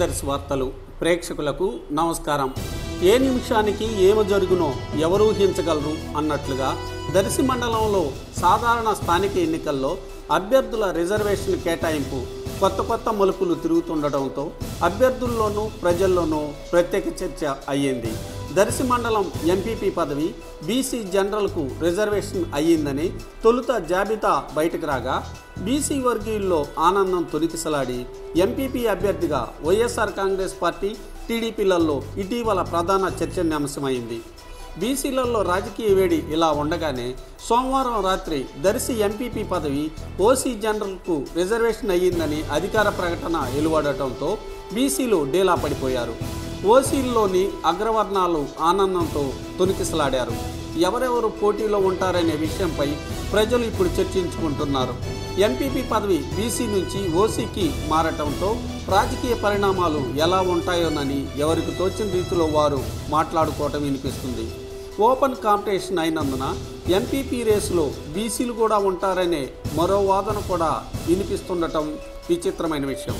మనదర్శి వార్తలు ప్రేక్షకులకు నమస్కారం. ఏ నిమిషానికి ఏమి జరుగునో ఎవరు ఊహించగలరు అన్నట్లుగా దర్శి మండలంలో సాధారణ స్థానిక ఎన్నికల్లో అభ్యర్థుల రిజర్వేషన్ కేటాయింపు కొత్త కొత్త మలుపులు తిరుగుతుండటంతో అభ్యర్థుల్లోనూ ప్రజల్లోనూ ప్రత్యేక చర్చ అయ్యింది. దర్శి మండలం ఎంపీపీ పదవి బీసీ జనరల్కు రిజర్వేషన్ అయ్యిందని తొలుత జాబితా బయటకు రాగా బీసీ వర్గీయుల్లో ఆనందం తొలికిసలాడి ఎంపీపీ అభ్యర్థిగా వైఎస్ఆర్ కాంగ్రెస్ పార్టీ టీడీపీలలో ఇటీవల ప్రధాన చర్చనీయాంశమైంది. బీసీలలో రాజకీయ వేడి ఇలా ఉండగానే సోమవారం రాత్రి దర్శి ఎంపీపీ పదవి ఓసీ జనరల్కు రిజర్వేషన్ అయ్యిందని అధికార ప్రకటన వెలువడటంతో బీసీలు డేలా పడిపోయారు. ఓసీల్లోని అగ్రవర్ణాలు ఆనందంతో తొనికిసలాడారు. ఎవరెవరు పోటీలో ఉంటారనే విషయంపై ప్రజలు ఇప్పుడు చర్చించుకుంటున్నారు. ఎంపీపీ పదవి బీసీ నుంచి ఓసీకి మారటంతో రాజకీయ పరిణామాలు ఎలా ఉంటాయోనని ఎవరికి తోచిన రీతిలో వారు మాట్లాడుకోవటం వినిపిస్తుంది. ఓపెన్ కాంపిటీషన్ అయినందున ఎంపీపీ రేసులో బీసీలు కూడా ఉంటారనే మరో వాదన కూడా వినిపిస్తుండటం విచిత్రమైన విషయం.